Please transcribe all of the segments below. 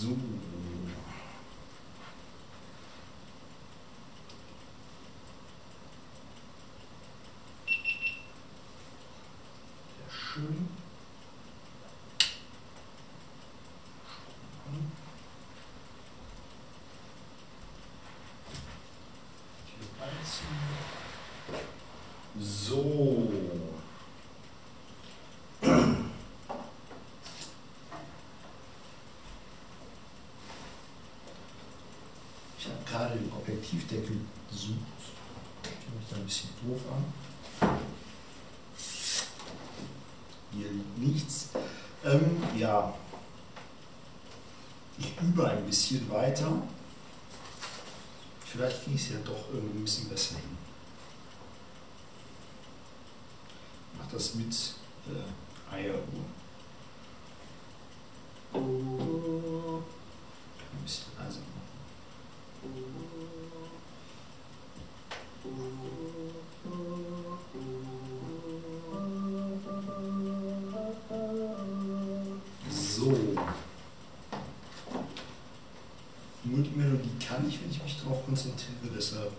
So. Sehr schön. Tür einziehen. So. Ich habe gerade den Objektivdeckel gesucht. Schaut mich da ein bisschen doof an. Hier liegt nichts. Ähm, ja. Ich übe ein bisschen weiter. Vielleicht kriege ich es ja doch irgendwie ein bisschen besser hin. Mach das mit äh, Eieruhr. Kann wenn ich mich darauf konzentriere, deshalb.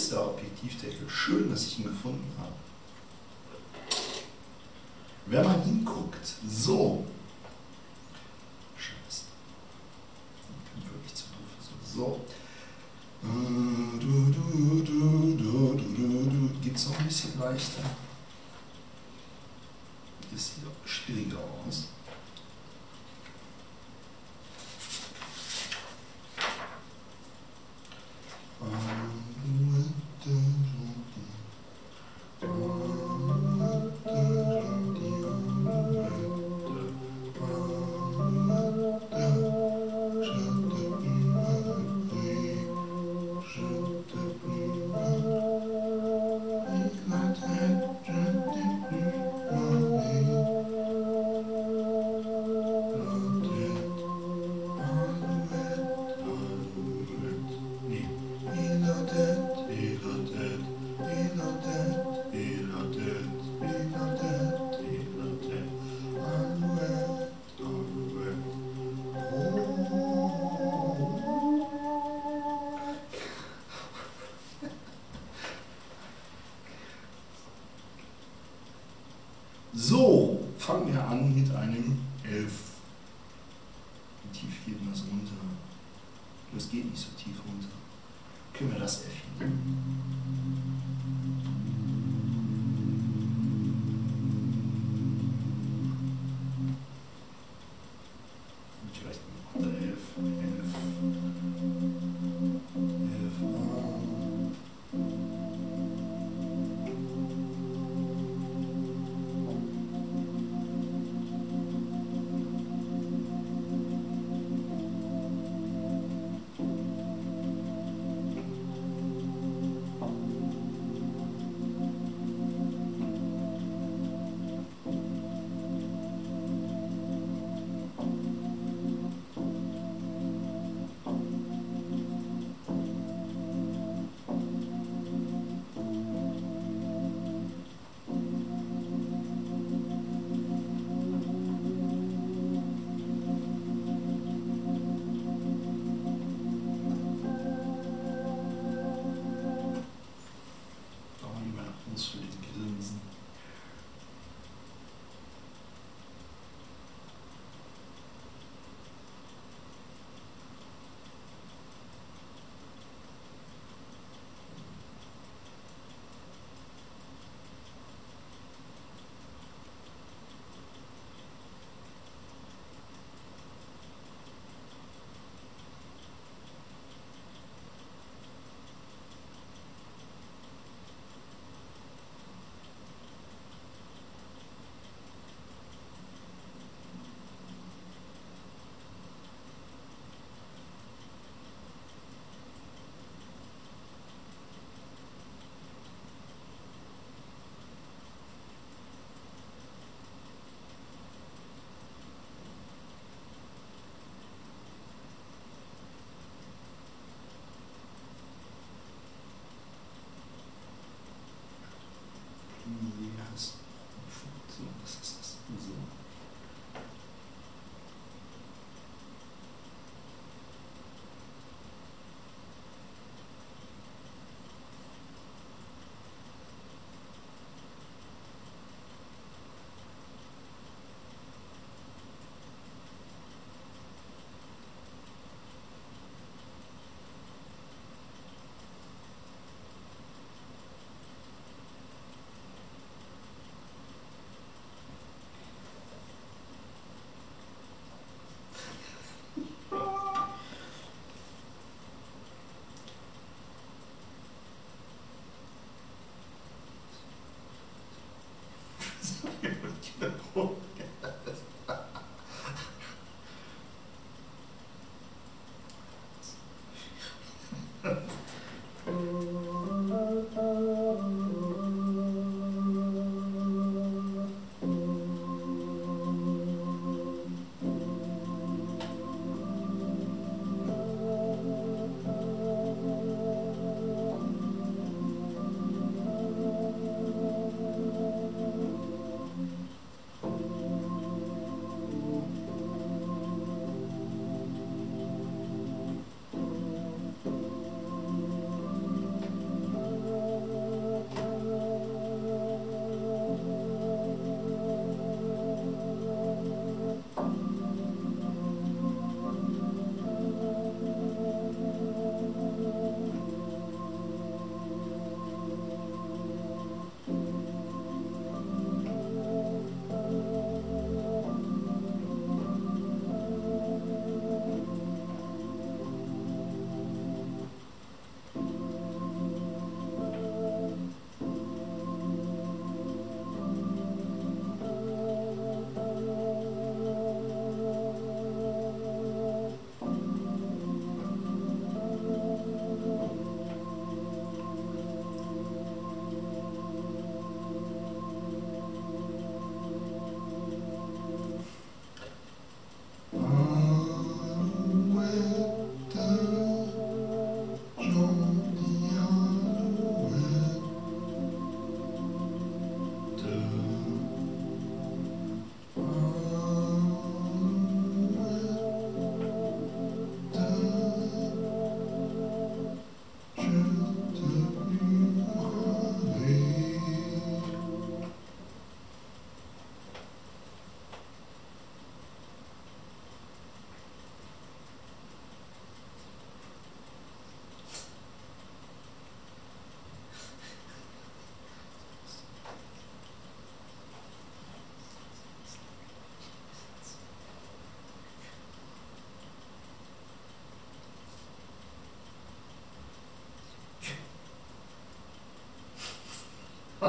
ist der Objektivdeckel. Schön, dass ich ihn gefunden habe. Wenn man hinguckt, so. Scheiße. Ich bin wirklich zu doof. So. Gibt es noch ein bisschen leichter?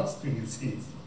fasting is easy.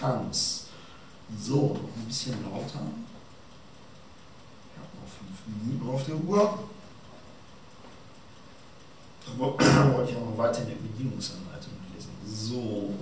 Cool, ich kann's. So, noch ein bisschen lauter. Ich habe noch fünf Minuten auf der Uhr. Da wollte ich auch noch weiter in der Bedienungsanleitung lesen. So.